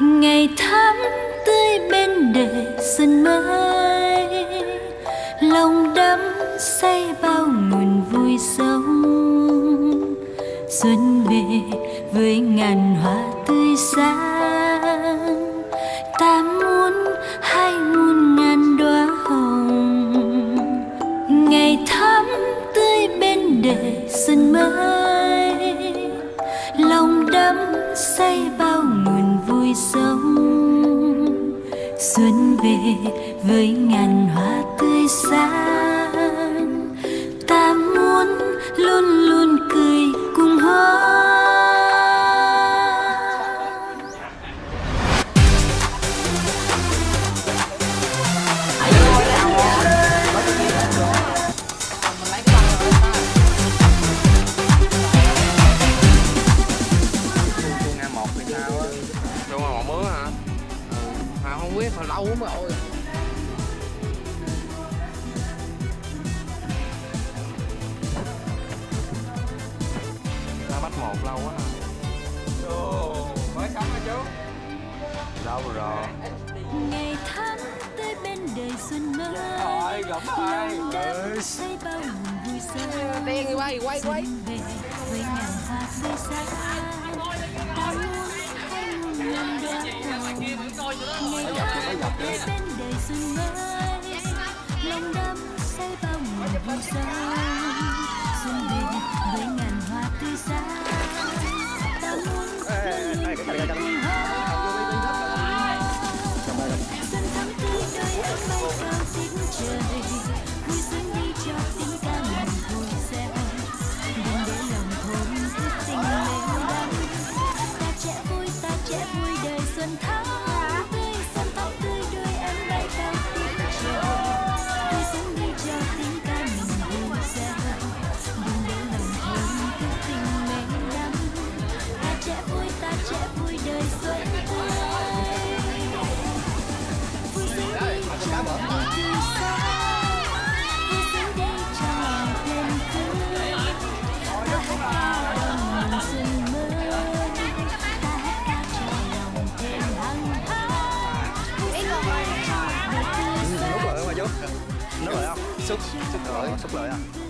Ngày thắm tươi bên đời xuân mới lòng đắm say bao nguồn vui sống. Xuân về với ngàn hoa tươi sáng, ta muốn hai muôn ngàn đóa hồng. Ngày thắm tươi bên đời xuân mới lòng đắm say bao nguồn vui sống. Xuân về với ngàn hoa tươi sáng. Mà không biết hồi lâu lắm rồi Ta bắt một lâu quá Ồ, mới xong rồi chú? Lâu rồi. Ngày tháng tới bên đời xuân mới rồi lòng đắm say bao vui sống Đen đi quay, quay, quay về với ngàn hoa tươi sáng. Ta xuân mới lòng đắm say bao nguồn về với ngàn hoa tươi sáng 修修不了呀修不了呀